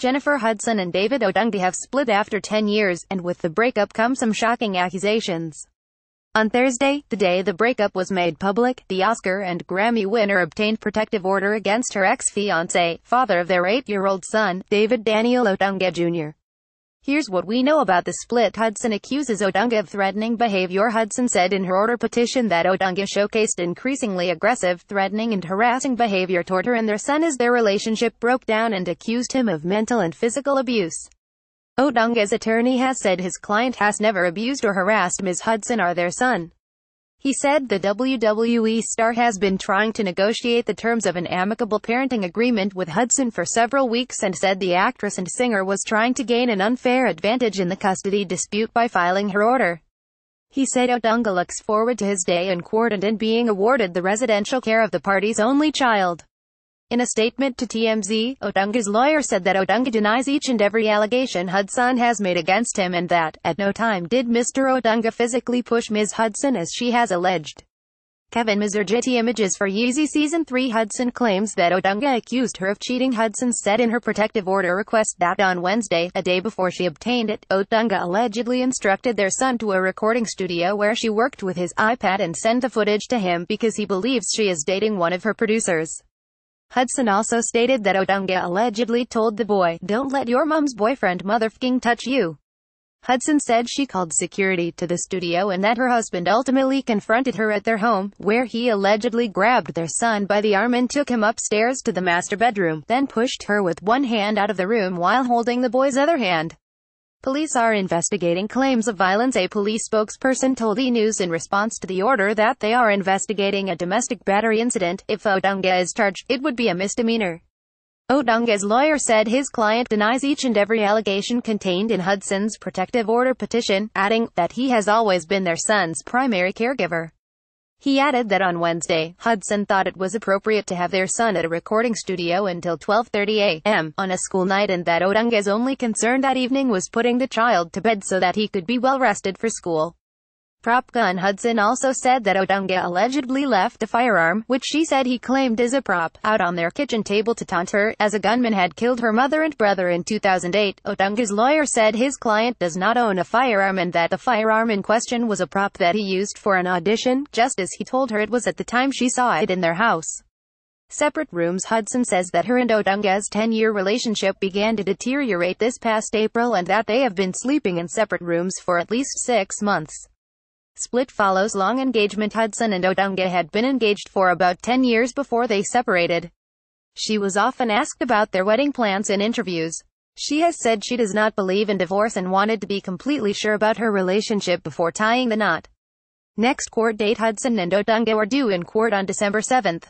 Jennifer Hudson and David Otunga have split after 10 years, and with the breakup come some shocking accusations. On Thursday, the day the breakup was made public, the Oscar and Grammy winner obtained protective order against her ex-fiancé, father of their eight-year-old son, David Daniel Otunga Jr. Here's what we know about the split. Hudson accuses Otunga of threatening behavior. Hudson said in her order petition that Otunga showcased increasingly aggressive, threatening and harassing behavior toward her and their son as their relationship broke down and accused him of mental and physical abuse. Otunga's attorney has said his client has never abused or harassed Ms. Hudson or their son. He said the WWE star has been trying to negotiate the terms of an amicable parenting agreement with Hudson for several weeks and said the actress and singer was trying to gain an unfair advantage in the custody dispute by filing her order. He said Otunga looks forward to his day in court and in being awarded the residential care of the party's only child. In a statement to TMZ, Otunga's lawyer said that Otunga denies each and every allegation Hudson has made against him and that, at no time did Mr. Otunga physically push Ms. Hudson as she has alleged. Kevin Mazur Getty Images for Yeezy Season 3 Hudson claims that Otunga accused her of cheating Hudson said in her protective order request that on Wednesday, a day before she obtained it, Otunga allegedly instructed their son to a recording studio where she worked with his iPad and sent the footage to him because he believes she is dating one of her producers. Hudson also stated that Otunga allegedly told the boy, don't let your mom's boyfriend motherfucking touch you. Hudson said she called security to the studio and that her husband ultimately confronted her at their home, where he allegedly grabbed their son by the arm and took him upstairs to the master bedroom, then pushed her with one hand out of the room while holding the boy's other hand. Police are investigating claims of violence. A police spokesperson told E! News in response to the order that they are investigating a domestic battery incident. If Otunga is charged, it would be a misdemeanor. Otunga's lawyer said his client denies each and every allegation contained in Hudson's protective order petition, adding that he has always been their son's primary caregiver. He added that on Wednesday, Hudson thought it was appropriate to have their son at a recording studio until 12.30 a.m. on a school night and that Otunga's only concern that evening was putting the child to bed so that he could be well rested for school. Prop Gun Hudson also said that Otunga allegedly left a firearm, which she said he claimed is a prop, out on their kitchen table to taunt her, as a gunman had killed her mother and brother in 2008. Otunga's lawyer said his client does not own a firearm and that the firearm in question was a prop that he used for an audition, just as he told her it was at the time she saw it in their house. Separate rooms Hudson says that her and Otunga's 10-year relationship began to deteriorate this past April and that they have been sleeping in separate rooms for at least six months. Split follows long engagement Hudson and Otunga had been engaged for about 10 years before they separated. She was often asked about their wedding plans in interviews. She has said she does not believe in divorce and wanted to be completely sure about her relationship before tying the knot. Next court date Hudson and Otunga are due in court on December 7th.